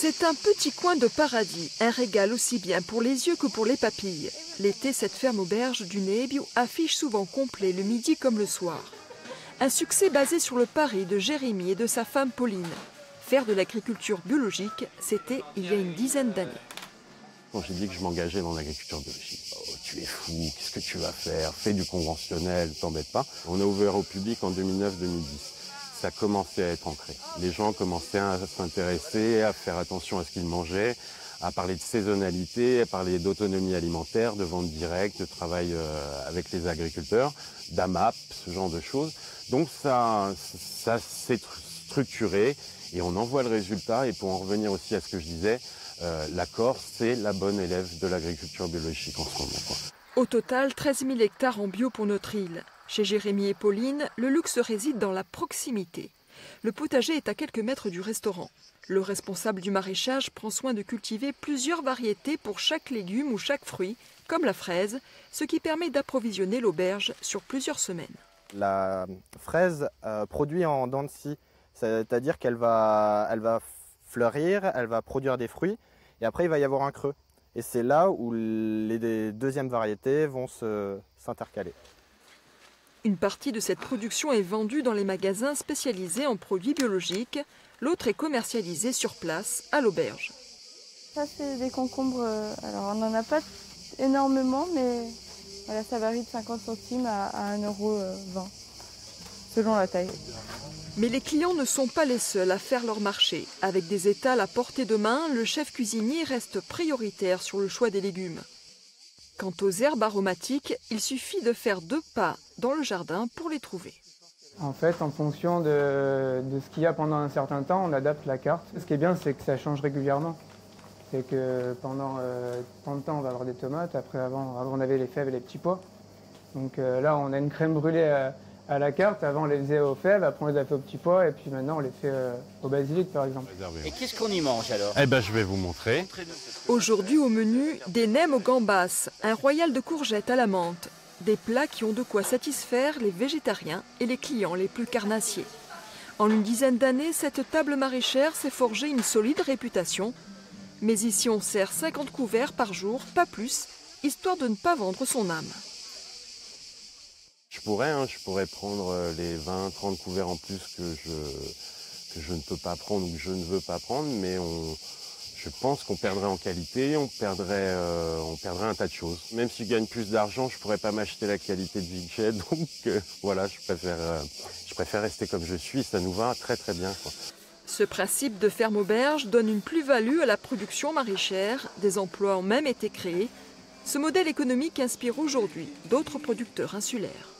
C'est un petit coin de paradis, un régal aussi bien pour les yeux que pour les papilles. L'été, cette ferme auberge du Nébio affiche souvent complet le midi comme le soir. Un succès basé sur le pari de Jérémy et de sa femme Pauline. Faire de l'agriculture biologique, c'était il y a une dizaine d'années. Quand j'ai dit que je m'engageais dans l'agriculture biologique, oh, tu es fou, qu'est-ce que tu vas faire? Fais du conventionnel, t'embête pas. On a ouvert au public en 2009-2010 ça commençait à être ancré. Les gens commençaient à s'intéresser, à faire attention à ce qu'ils mangeaient, à parler de saisonnalité, à parler d'autonomie alimentaire, de vente directe, de travail euh, avec les agriculteurs, d'AMAP, ce genre de choses. Donc ça, ça s'est structuré et on en voit le résultat. Et pour en revenir aussi à ce que je disais, euh, la Corse, c'est la bonne élève de l'agriculture biologique en ce moment. Au total, 13 000 hectares en bio pour notre île. Chez Jérémy et Pauline, le luxe réside dans la proximité. Le potager est à quelques mètres du restaurant. Le responsable du maraîchage prend soin de cultiver plusieurs variétés pour chaque légume ou chaque fruit, comme la fraise, ce qui permet d'approvisionner l'auberge sur plusieurs semaines. La fraise euh, produit en dents c'est-à-dire qu'elle va, va fleurir, elle va produire des fruits, et après il va y avoir un creux. Et c'est là où les deuxièmes variétés vont s'intercaler. Une partie de cette production est vendue dans les magasins spécialisés en produits biologiques, l'autre est commercialisée sur place à l'auberge. Ça c'est des concombres, euh, alors on n'en a pas énormément mais voilà, ça varie de 50 centimes à, 1,20€ euh, selon la taille. Mais les clients ne sont pas les seuls à faire leur marché. Avec des étals à portée de main, le chef cuisinier reste prioritaire sur le choix des légumes. Quant aux herbes aromatiques, il suffit de faire deux pas dans le jardin pour les trouver. En fait, en fonction de, ce qu'il y a pendant un certain temps, on adapte la carte. Ce qui est bien, c'est que ça change régulièrement. C'est que pendant euh, tant de temps, on va avoir des tomates. Après, avant, on avait les fèves et les petits pois. Donc euh, là, on a une crème brûlée à, à la carte. Avant, on les faisait aux fèves, après, on les a fait aux petits pois, et puis maintenant, on les fait euh, au basilic, par exemple. Et qu'est-ce qu'on y mange alors? Eh ben, je vais vous montrer. Aujourd'hui, au menu, des nems aux gambas, un royal de courgettes à la menthe, des plats qui ont de quoi satisfaire les végétariens et les clients les plus carnassiers. En une dizaine d'années, cette table maraîchère s'est forgée une solide réputation. Mais ici, on sert 50 couverts par jour, pas plus, histoire de ne pas vendre son âme. Je pourrais, hein, je pourrais prendre euh, les 20, 30 couverts en plus que je, que ne peux pas prendre ou que je ne veux pas prendre, mais je pense qu'on perdrait en qualité, on perdrait, euh, on perdrait un tas de choses. Même si je gagne plus d'argent, je pourrais pas m'acheter la qualité de Vichy, donc euh, voilà, je préfère, je préfère rester comme je suis, ça nous va très très bien. Ce principe de ferme auberge donne une plus-value à la production maraîchère, des emplois ont même été créés. Ce modèle économique inspire aujourd'hui d'autres producteurs insulaires.